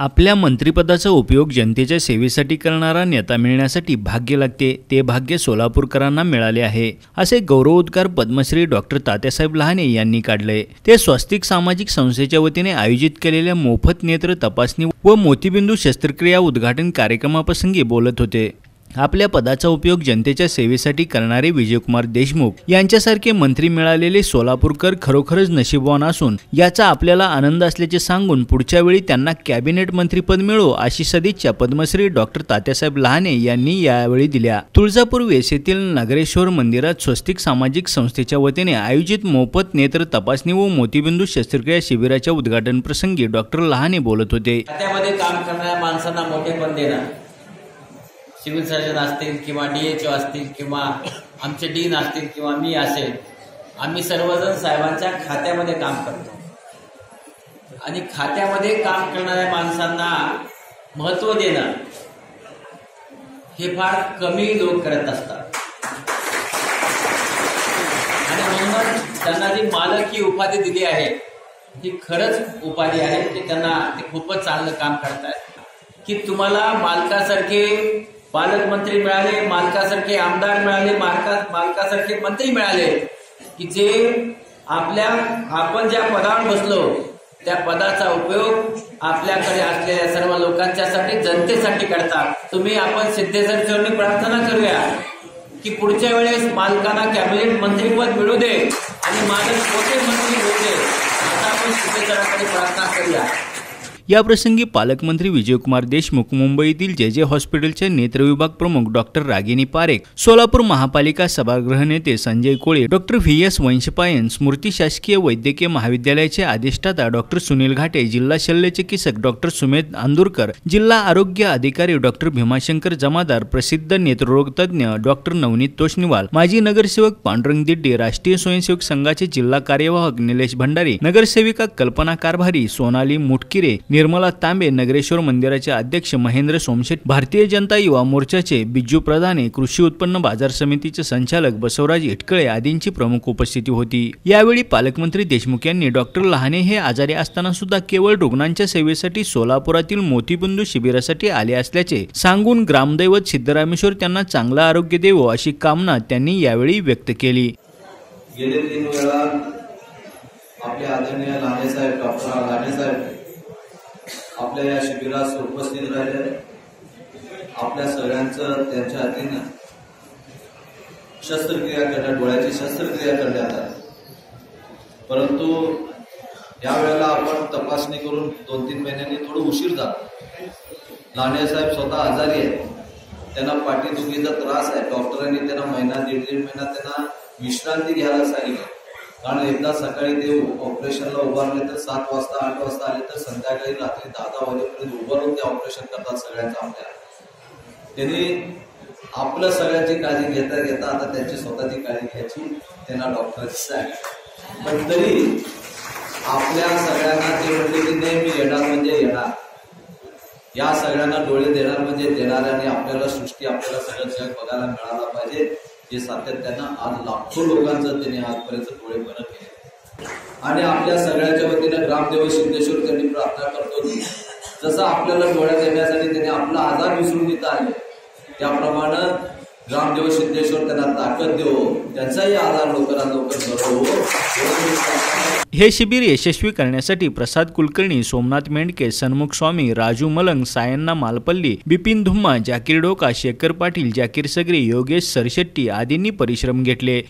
आपल्या मंत्रिपदाचा उपयोग जनतेच्या सेवेसाठी करणारा नेता मिळण्यासाठी भाग्य लागते. ते भाग्य सोलापूरकरांना मिळाले आहे असे गौरवोद्गार पद्मश्री डॉक्टर तात्यासाहेब लहाने यांनी काढले. ते स्वस्तिक सामाजिक संस्थेच्या वतीने आयोजित केलेल्या मोफत नेत्र तपासणी व मोतीबिंदू शस्त्रक्रिया उद्घाटन कार्यक्रमाप्रसंगी बोलत होते. आपल्या पदाचा उपयोग जनतेच्या सेवेसाठी करणारे विजयकुमार देशमुख यांच्यासारखे मंत्री मिळालेले सोलापूरकर खरोखरच नशीबवान असून याचा आपल्याला आनंद असल्याचे सांगून पुढच्या वेळी त्यांना कॅबिनेट मंत्रीपद मिळो अशी सदिच्छा पद्मश्री डॉक्टर तात्यासाहेब लहाने यांनी यावेळी दिल्या. तुळजापूर वेस येथील नगरेश्वर मंदिरात स्वस्तिक सामाजिक संस्थेच्या वतीने आयोजित मोफत नेत्र तपासणी व मोतीबिंदू शस्त्रक्रिया शिबिराच्या उद्घाटन प्रसंगी डॉक्टर लहाने बोलत होते. काम करणाऱ्या माणसांना मोठेपण देणं. सिव्हिल सर्जन असतील किंवा डीएचओ असतील किंवा आमचे डीन असतील किंवा मी असेल आम्ही सर्वजण साहेबांच्या खात्यामध्ये काम करतो. आणि खात्यामध्ये काम करणाऱ्या माणसांना महत्त्व देणं हे फार कमी लोक करत असतात. आणि म्हणूनच त्यांना जी मालक ही उपाधी दिली आहे ही खरंच उपाधी आहे की त्यांना ते खूपच चांगलं काम करतायत. की तुम्हाला मालकासारखे पालकमंत्री मिळाले मालकासारखे आमदार मिळाले मालका मालकासारखे मंत्री मिळाले की जे आपल्या आपण ज्या पदावर बसलो त्या पदाचा उपयोग आपल्याकडे असलेल्या सर्व लोकांच्यासाठी जनतेसाठी करतात. तुम्ही आपण सिद्धेश्वर चरणी प्रार्थना करूया की पुढच्या वेळेस मालकांना कॅबिनेट मंत्रीपद मिळू दे आणि मालक मोठे मंत्री होऊ दे आता आपण सिद्धेश्वराकडे प्रार्थना करूया. याप्रसंगी पालकमंत्री विजयकुमार देशमुख मुंबईतील जे जे हॉस्पिटलचे नेत्रविभाग प्रमुख डॉक्टर रागिनी पारेख सोलापूर महापालिका सभागृह नेते Sanjay Kole doctor V S Vaishampayan स्मृती शासकीय वैद्यकीय महाविद्यालयाचे अधिष्ठाता डॉक्टर सुनील घाटे जिल्हा शल्य चिकित्सक डॉक्टर सुमेध आंदूरकर जिल्हा आरोग्य अधिकारी डॉक्टर भीमाशंकर जमादार प्रसिद्ध नेत्ररोग तज्ज्ञ डॉक्टर नवनीत तोष्णीवाल माजी नगरसेवक पांडुरंग दिड्डे राष्ट्रीय स्वयंसेवक संघाचे जिल्हा कार्यवाहक निलेश भंडारी नगरसेविका कल्पना कारभारी सोनाली मुटकिरे निर्मला तांबे नगरेश्वर मंदिराचे अध्यक्ष महेंद्र सोमशेट भारतीय जनता युवा मोर्चाचे बिज्जू प्रधाने कृषी उत्पन्न बाजार समितीचे संचालक बसवराज इटकळे आदींची प्रमुख उपस्थिती होती. यावेळी पालकमंत्री देशमुख यांनी डॉक्टर लहाने हे आजारी असताना सुद्धा केवळ रुग्णांच्या सेवेसाठी सोलापुरातील मोतीबिंदू शिबिरासाठी आले असल्याचे सांगून ग्रामदैवत सिद्धरामेश्वर त्यांना चांगलं आरोग्य देवो अशी कामना त्यांनी यावेळी व्यक्त केली. गेले तीन वेळा आपले आदरणीय लानेसाहेब डॉक्टर लानेसाहेब आपल्या या शिबिरास उपस्थित राहिले. आपल्या सगळ्यांचं त्यांच्या हातीनं शस्त्रक्रिया करण्यात डोळ्याची शस्त्रक्रिया करण्यात आली. परंतु या वेळेला आपण तपासणी करून दोन तीन महिन्यांनी थोडं उशीर झाला. लांडे साहेब स्वतः आजारी आहेत. त्यांना पाठीदुखीचा त्रास आहे. डॉक्टरांनी त्यांना महिना दीड दीड महिना त्यांना विश्रांती घ्यायला सांगितली. कारण एकदा सकाळी ते ऑपरेशनला उभारले तर सात वाजता आठ वाजता आले तर संध्याकाळी रात्री दहा दहा वाजेपर्यंत उभारून ते ऑपरेशन करतात सगळ्यांचं आपल्या त्यांनी आपलं सगळ्यांची काळजी घेता घेता आता त्यांची स्वतःची काळजी घ्यायची त्यांना डॉक्टरची आहे. पण तरी आपल्या सगळ्यांना ते म्हणले की नाही मी येणार म्हणजे येणार. या सगळ्यांना डोळे देणार म्हणजे देणाऱ्याने आणि आपल्याला सृष्टी आपल्याला सगळं जग बघायला मिळाला पाहिजे जे सातत्यानं आज लाखो लोकांचं त्यांनी आजपर्यंत डोळे बरं केले. आणि आपल्या सगळ्यांच्या वतीनं ग्रामदेव सिद्धेश्वर त्यांनी प्रार्थना करतो जसं आपल्याला डोळ्यात येण्यासाठी त्यांनी आपला आजार विसरून घेता आले त्याप्रमाणे रामदेव सिद्धेश्वर त्यांना ताकद देऊ त्यांचाही आधार लवकरात लवकर हे शिबिर यशस्वी करण्यासाठी प्रसाद कुलकर्णी सोमनाथ मेंढके सन्मुख स्वामी राजू मलंग सायन्ना मालपल्ली बिपिन धुम्मा जाकीर डोका शेखर पाटील जाकीर सगरी योगेश सरशेट्टी आदींनी परिश्रम घेतले.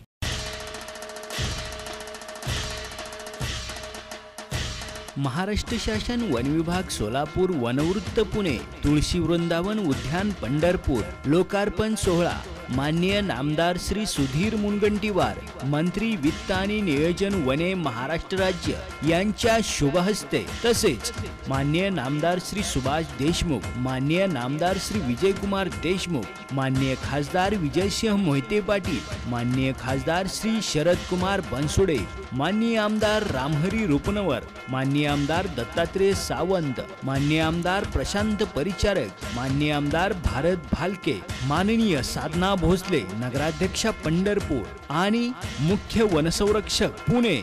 महाराष्ट्र शासन वन विभाग सोलापूर वनवृत्त पुणे तुळशी वृंदावन उद्यान पंढरपूर लोकार्पण सोहळा. माननीय नामदार श्री सुधीर मुनगंटीवार मंत्री वित्त आणि नियोजन वने महाराष्ट्र राज्य यांच्या शुभहस्ते. तसेच माननीय नामदार श्री सुभाष देशमुख माननीय नामदार श्री विजयकुमार देशमुख माननीय खासदार विजयसिंह मोहिते पाटील माननीय खासदार श्री शरद कुमार बनसुडे माननीय आमदार रामहरी रुपनवर माननीय आमदार दत्तात्रेय सावंत माननीय आमदार प्रशांत परिचारक माननीय आमदार भारत भालके माननीय साधना भोसले नगराध्यक्ष पंढरपूर आणि मुख्य वनसंरक्षक पुणे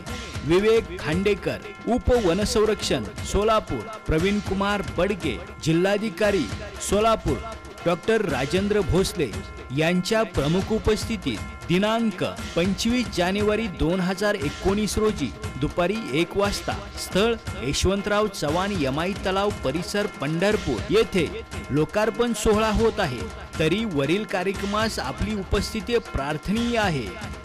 विवेक खांडेकर उप वनसंरक्षण सोलापूर प्रवीण कुमार बडके जिल्हाधिकारी सोलापूर डॉक्टर राजेंद्र भोसले यांच्या प्रमुख उपस्थितीत दिनांक पंचवीस जानेवारी दोन हजार एकोणीस रोजी दुपारी एक वाजता स्थळ यशवंतराव चव्हाण यमाई तलाव परिसर पंढरपूर येथे लोकार्पण सोहळा होत आहे. तरी वरील कार्यक्रमास आपली उपस्थिती प्रार्थनीय आहे.